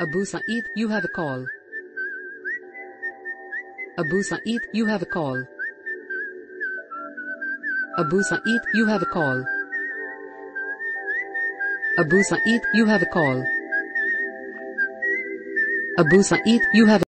Abu Sayed, you have a call. Abu Sayed, you have a call. Abu Sayed, you have a call. Abu Sayed, you have a call. Abu Sayed, you have a